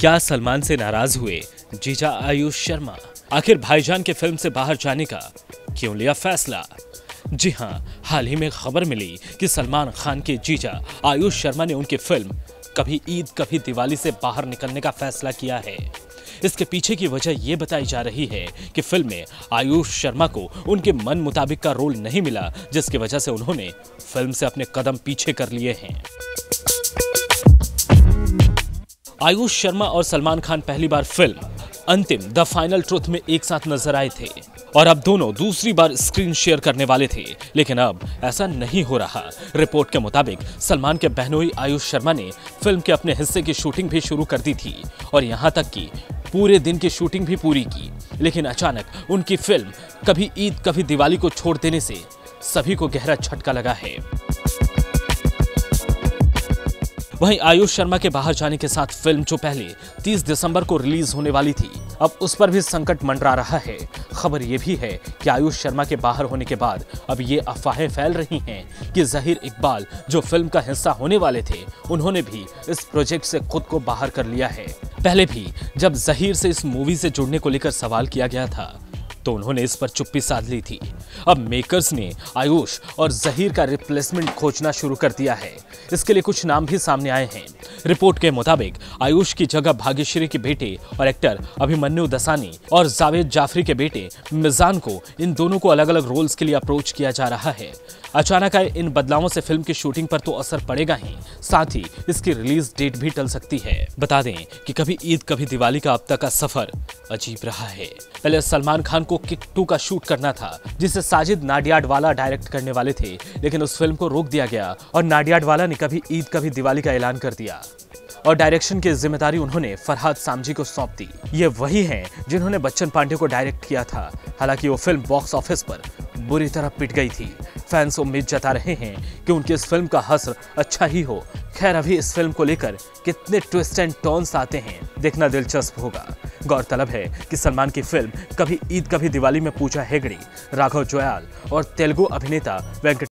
क्या सलमान से नाराज़ हुए जीजा आयुष शर्मा? आखिर भाईजान के फ़िल्म से बाहर जाने का क्यों लिया फैसला? जी हाँ हाल ही में खबर मिली कि सलमान खान के जीजा आयुष शर्मा ने उनकी फ़िल्म कभी ईद, कभी दिवाली से बाहर निकलने का फैसला किया है। इसके पीछे की वजह यह बताई जा रही है कि फ़िल्म में आयुष शर्मा को उनके मन मुताबिक का रोल नहीं मिला, जिसकी वजह से उन्होंने फ़िल्म से अपने कदम पीछे कर लिए हैं। आयुष शर्मा और सलमान खान पहली बार film, Antim, the final truth में एक साथ नज़र आए थे। और अब दोनों दूसरी बार स्क्रीन शेयर करने वाले थे। लेकिन अब ऐसा नहीं हो रहा। रिपोर्ट के मुताबिक, सलमान के बहनोई आयुष शर्मा ने फ़िल्म के अपने हिस्से की शूटिंग भी शुरू कर दी थी। और यहाँ तक कि पूरे दिन की शूटिंग भी पूरी की। लेकिन अचानक उनकी फ़िल्म, कभी ईद, कभी दिवाली को छोड़ देने से सभी को गहरा झटका लगा है। वहीं आयुष शर्मा के बाहर जाने के साथ फ़िल्म जो पहले 30 दिसंबर को रिलीज़ होने वाली थी, अब उस पर भी संकट मंडरा रहा है। खबर यह भी है कि आयुष शर्मा के बाहर होने के बाद अब ये अफवाहें फैल रही हैं कि जहीर इकबाल जो फ़िल्म का हिस्सा होने वाले थे, उन्होंने भी इस प्रोजेक्ट से खुद को बाहर कर लिया है। पहले भी जब जहीर से इस मूवी से जुड़ने को लेकर सवाल किया गया था तो उन्होंने इस पर चुप्पी साध ली थी। अब मेकर्स ने आयुष और जहीर का रिप्लेसमेंट खोजना शुरू कर दिया है। इसके लिए कुछ नाम भी सामने आए हैं। रिपोर्ट के मुताबिक आयुष की जगह भाग्यश्री के बेटे और एक्टर अभिमन्यु दसानी और जावेद जाफरी के बेटे मिजान को इन दोनों को अलग अलग रोल्स के लिए अप्रोच किया जा रहा है। अचानक आए इन बदलावों से फ़िल्म की शूटिंग पर तो असर पड़ेगा ही, साथ ही इसकी रिलीज़ डेट भी टल सकती है। बता दें कि कभी ईद, कभी दिवाली का अब तक का सफ़र अजीब रहा है। पहले सलमान खान को किक टू का शूट करना था, जिसे साजिद नाडियाडवाला डायरेक्ट करने वाले थे, लेकिन उस फ़िल्म को रोक दिया गया और नाडियाडवाला ने कभी ईद, कभी दिवाली का ऐलान कर दिया। और डायरेक्शन की ज़िम्मेदारी उन्होंने फरहाद सामजी को सौंप दी। ये वही हैं जिन्होंने बच्चन पांडे को डायरेक्ट किया था। हालाँकि वो फ़िल्म बॉक्स ऑफ़िस पर बुरी तरह पिट गई थी। फैंस उम्मीद जता रहे हैं कि उनकी इस फ़िल्म का हसर अच्छा ही हो। खैर, अभी इस फ़िल्म को लेकर कितने ट्विस्ट एंड टर्न्स आते हैं, देखना दिलचस्प होगा। गौरतलब है कि सलमान की फ़िल्म कभी ईद, कभी दिवाली में पूजा हेगड़े, राघव जोयाल और तेलुगु अभिनेता वेंकट